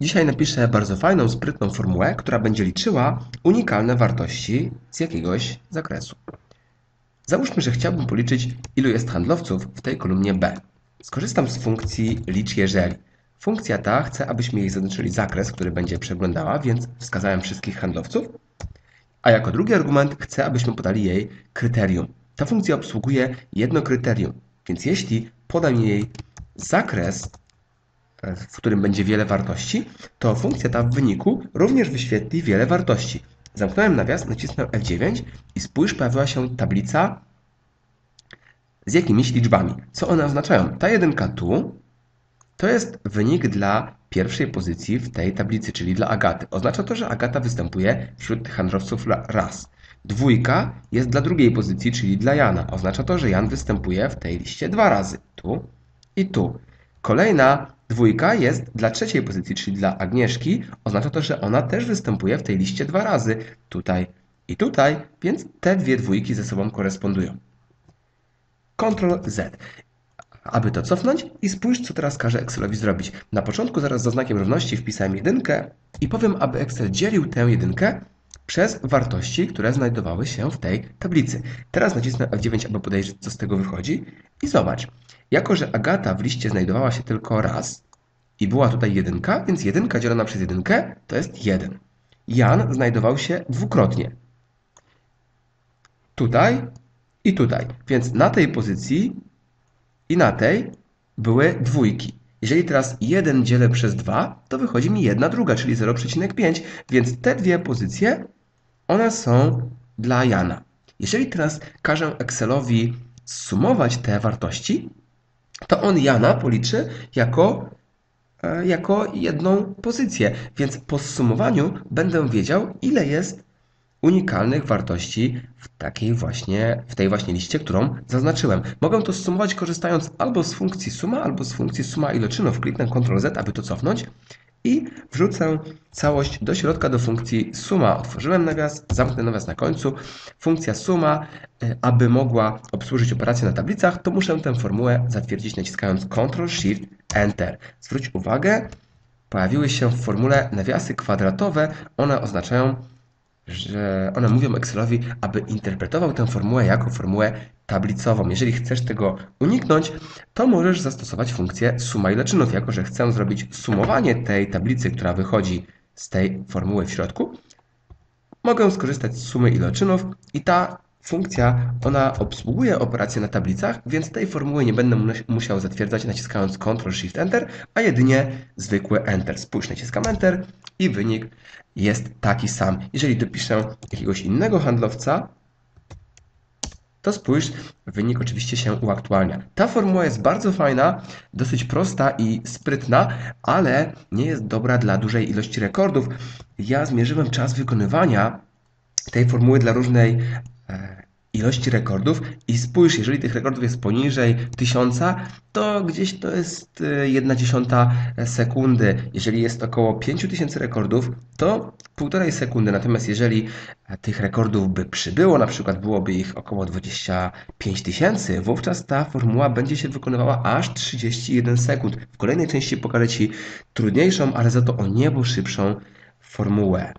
Dzisiaj napiszę bardzo fajną, sprytną formułę, która będzie liczyła unikalne wartości z jakiegoś zakresu. Załóżmy, że chciałbym policzyć, ilu jest handlowców w tej kolumnie B. Skorzystam z funkcji licz jeżeli. Funkcja ta chce, abyśmy jej zaznaczyli zakres, który będzie przeglądała, więc wskazałem wszystkich handlowców. A jako drugi argument chcę, abyśmy podali jej kryterium. Ta funkcja obsługuje jedno kryterium, więc jeśli podam jej zakres, w którym będzie wiele wartości, to funkcja ta w wyniku również wyświetli wiele wartości. Zamknąłem nawias, nacisnę F9 i spójrz, pojawiła się tablica z jakimiś liczbami. Co one oznaczają? Ta jedynka tu to jest wynik dla pierwszej pozycji w tej tablicy, czyli dla Agaty. Oznacza to, że Agata występuje wśród tych handlowców raz. Dwójka jest dla drugiej pozycji, czyli dla Jana. Oznacza to, że Jan występuje w tej liście dwa razy. Tu i tu. Kolejna dwójka jest dla trzeciej pozycji, czyli dla Agnieszki. Oznacza to, że ona też występuje w tej liście dwa razy. Tutaj i tutaj, więc te dwie dwójki ze sobą korespondują. Ctrl Z aby to cofnąć i spójrz, co teraz każe Excelowi zrobić. Na początku zaraz za znakiem równości wpisałem jedynkę i powiem, aby Excel dzielił tę jedynkę przez wartości, które znajdowały się w tej tablicy. Teraz nacisnę F9, aby podejrzeć, co z tego wychodzi i zobacz. Jako, że Agata w liście znajdowała się tylko raz i była tutaj jedynka, więc jedynka dzielona przez jedynkę to jest 1. Jan znajdował się dwukrotnie. Tutaj i tutaj. Więc na tej pozycji i na tej były dwójki. Jeżeli teraz 1 dzielę przez 2, to wychodzi mi 1 druga, czyli 0,5, więc te dwie pozycje, one są dla Jana. Jeżeli teraz każę Excelowi sumować te wartości, to on Jana policzy jako, e, jako jedną pozycję. Więc po sumowaniu będę wiedział, ile jest unikalnych wartości w takiej właśnie, w tej właśnie liście, którą zaznaczyłem. Mogę to sumować korzystając albo z funkcji suma, albo z funkcji suma iloczynów. Kliknę Ctrl Z, aby to cofnąć i wrzucę całość do środka do funkcji suma. Otworzyłem nawias, zamknę nawias na końcu. Funkcja suma, e, aby mogła obsłużyć operacje na tablicach, to muszę tę formułę zatwierdzić naciskając Ctrl Shift Enter. Zwróć uwagę, pojawiły się w formule nawiasy kwadratowe. One oznaczają że one mówią Excelowi, aby interpretował tę formułę jako formułę tablicową. Jeżeli chcesz tego uniknąć, to możesz zastosować funkcję suma ileczynów. Jako, że chcę zrobić sumowanie tej tablicy, która wychodzi z tej formuły w środku, mogę skorzystać z sumy ileczynów i ta funkcja, ona obsługuje operacje na tablicach, więc tej formuły nie będę musiał zatwierdzać naciskając Ctrl Shift Enter, a jedynie zwykły Enter. Spójrz, naciskam Enter i wynik jest taki sam. Jeżeli dopiszę jakiegoś innego handlowca, to spójrz, wynik oczywiście się uaktualnia. Ta formuła jest bardzo fajna, dosyć prosta i sprytna, ale nie jest dobra dla dużej ilości rekordów. Ja zmierzyłem czas wykonywania tej formuły dla różnej ilości rekordów i spójrz, jeżeli tych rekordów jest poniżej 1000, to gdzieś to jest 1 e, dziesiąta sekundy. Jeżeli jest około 5000 rekordów, to półtorej sekundy. Natomiast jeżeli tych rekordów by przybyło, na przykład byłoby ich około 25 tysięcy, wówczas ta formuła będzie się wykonywała aż 31 sekund. W kolejnej części pokażę Ci trudniejszą, ale za to o niebo szybszą formułę.